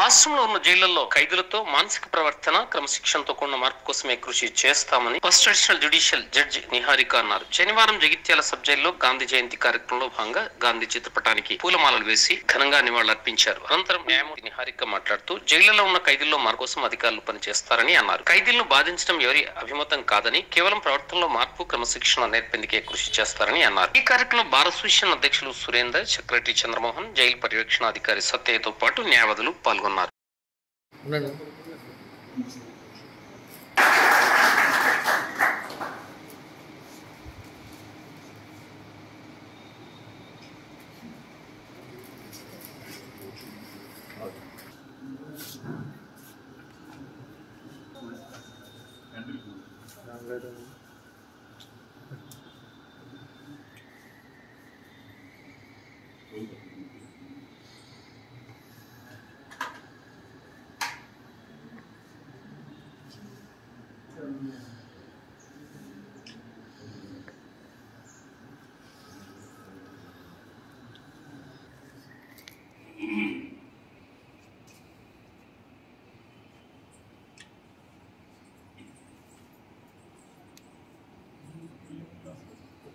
రాష్ట్రంలో ఉన్న జైళ్ళలో ఖైదీలతో మానసిక ప్రవర్తన క్రమశిక్షణతో కూడిన మార్పు కోసమే కృషి చేస్తామని first additional judicial judge Niharika అన్నారు. శనివారం జగిత్యాల సబ్ జైల్లో గాంధీ జయంతి కార్యక్రమంలో భాగంగా గాంధీ చిత్రపటానికి పూలమాలలు వేసి ఘనంగా నివాళులర్పించారు అనంతరం న్యాయమూర్తి నిహారిక మాట్లాడుతూ జైళ్ళలో ఉన్న ఖైదీల్లో మార్పు కోసం అధికారులు పనిచేస్తారని అన్నారు. ఖైదీలను బాధించడం ఎవరి అభిమతం కాదని కేవలం ప్రవర్తనలో మార్పు క్రమశిక్షణ నేర్పేందుకే కృషి చేస్తారని అన్నారు. ఈ కార్యక్రమంలో భారత అసోసియేషన్ అధ్యక్షులు సురేందర్ సెక్రటరీ చంద్రమోహన్ జైలు పర్యవేక్షణాధికారి సత్యతో పాటు న్యాయవాదులు పాల్గొన్నారు. ఉన్నారు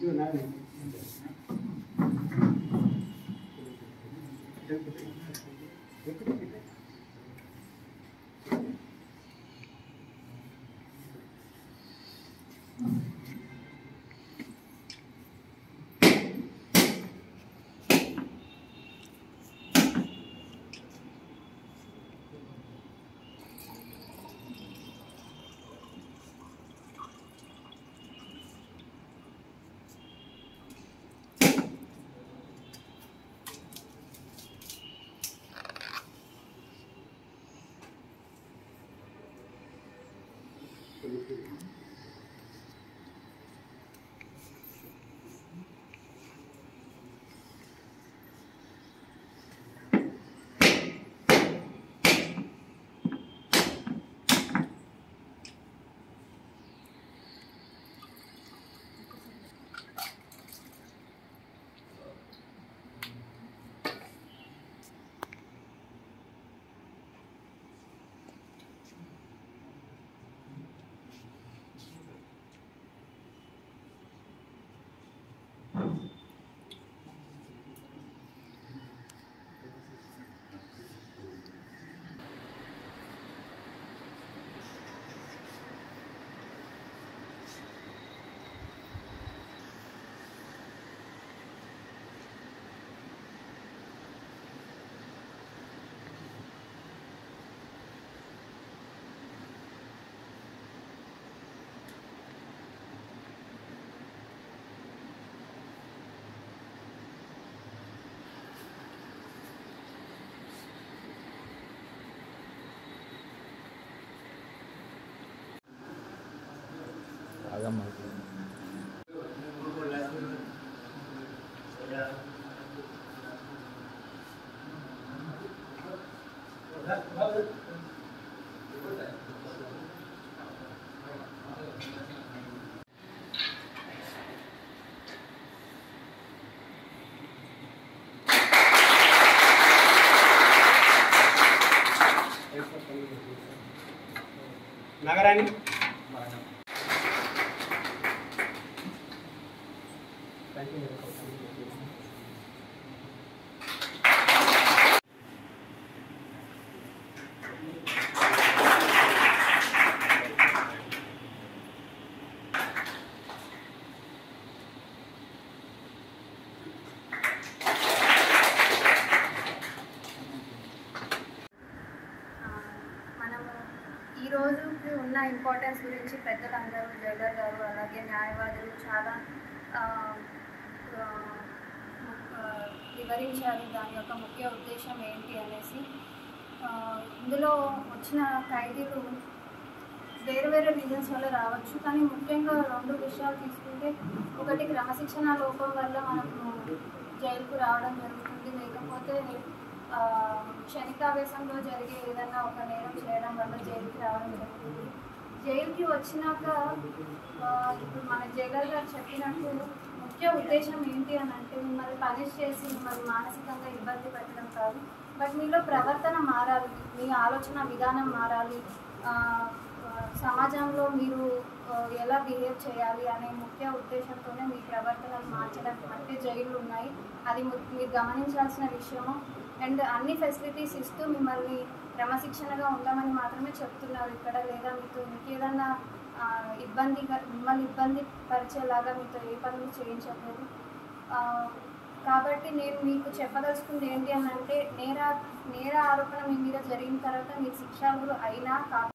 ಇದು ನಾನು sama రోజుకి ఉన్న ఇంపార్టెన్స్ గురించి పెద్దలందరూ జగర్ గారు అలాగే న్యాయవాదులు చాలా వివరించారు. దాని యొక్క ముఖ్య ఉద్దేశం ఏంటి అనేసి ఇందులో వచ్చిన ఖైదీలు వేరు వేరే రీజన్స్ వల్ల రావచ్చు. కానీ ముఖ్యంగా రెండు విషయాలు తీసుకుంటే ఒకటి క్రమశిక్షణ లోపం వల్ల మనకు జైలుకు రావడం జరుగుతుంది. లేకపోతే క్షణికావేశంలో జరిగే ఏదైనా ఒక నేరం చేయడం వల్ల జైలుకి రావడం జరుగుతుంది. జైలుకి వచ్చినాక ఇప్పుడు మన జైలర్ గారు చెప్పినట్టు ముఖ్య ఉద్దేశం ఏంటి అని అంటే మిమ్మల్ని పనిష్ చేసి మిమ్మల్ని మానసికంగా ఇబ్బంది పెట్టడం కాదు. బట్ మీలో ప్రవర్తన మారాలి మీ ఆలోచన విధానం మారాలి. సమాజంలో మీరు ఎలా బిహేవ్ చేయాలి అనే ముఖ్య ఉద్దేశంతోనే మీ ప్రవర్తనలు మార్చడం మధ్య జైళ్ళు ఉన్నాయి. అది మీరు గమనించాల్సిన విషయము. అండ్ అన్ని ఫెసిలిటీస్ ఇస్తూ మిమ్మల్ని క్రమశిక్షణగా ఉండమని మాత్రమే చెప్తున్నారు ఇక్కడ. లేదా మీతో ఇంకేదన్నా ఆ, ఇబ్బందిగా మిమ్మల్ని ఇబ్బంది పరిచేలాగా మీతో ఏ పనులు చేయించలేదు కాబట్టి నేను మీకు చెప్పదలుచుకుంది ఏంటి అని అంటే నేర నేర ఆరోపణ మీ మీద జరిగిన తర్వాత మీ శిక్షలు అయినా కాక